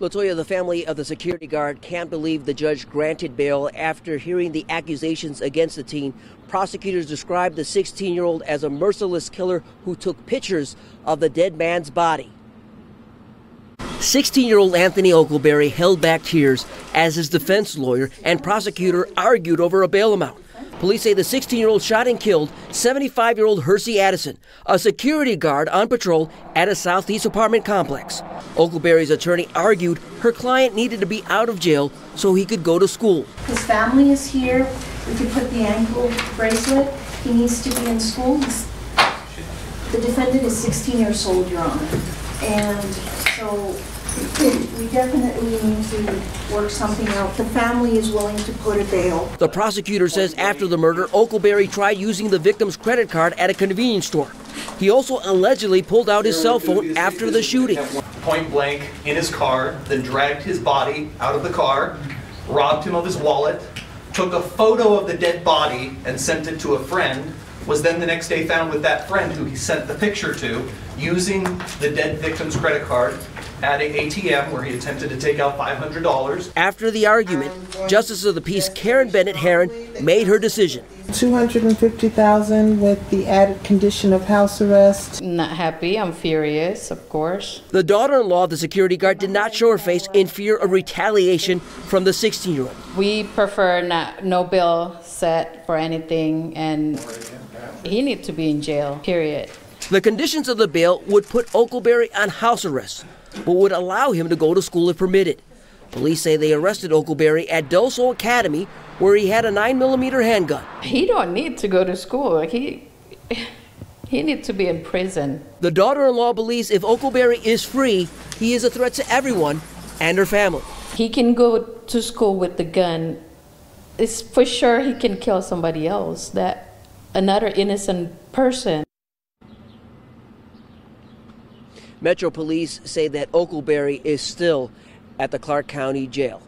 Latoya, the family of the security guard can't believe the judge granted bail after hearing the accusations against the teen. Prosecutors described the 16 year old as a merciless killer who took pictures of the dead man's body. 16 year old Anthony Okelberry held back tears as his defense lawyer and prosecutor argued over a bail amount. Police say the 16 year old shot and killed 75 year old Hersey Addison, a security guard on patrol at a Southeast apartment complex. Okelberry's attorney argued her client needed to be out of jail so he could go to school. His family is here. We could put the ankle bracelet. He needs to be in school. The defendant is 16 years old, Your Honor. And so we definitely need to work something out. The family is willing to put a bail. The prosecutor says after the murder, Okelberry tried using the victim's credit card at a convenience store. He also allegedly pulled out his cell phone after the shooting. point blank in his car, then dragged his body out of the car, robbed him of his wallet, took a photo of the dead body and sent it to a friend, was then the next day found with that friend who he sent the picture to, using the dead victim's credit card at an ATM where he attempted to take out $500. After the argument, Justice of the Peace Karen Bennett Haron made her decision. 250,000 with the added condition of house arrest. Not happy, I'm furious, of course. The daughter in law of the security guard did not show her face in fear of retaliation from the 16 year old. We prefer not, no bill set for anything, and he need to be in jail, period. The conditions of the bail would put Okelberry on house arrest, but would allow him to go to school if permitted. Police say they arrested Okelberry at Del Sol Academy, where he had a 9mm handgun. He don't need to go to school. Like he, he needs to be in prison. The daughter in law believes if Okelberry is free, he is a threat to everyone and her family. He can go to school with the gun. It's for sure he can kill somebody else. That another innocent person. Metro Police say that Okelberry is still at the Clark County Jail.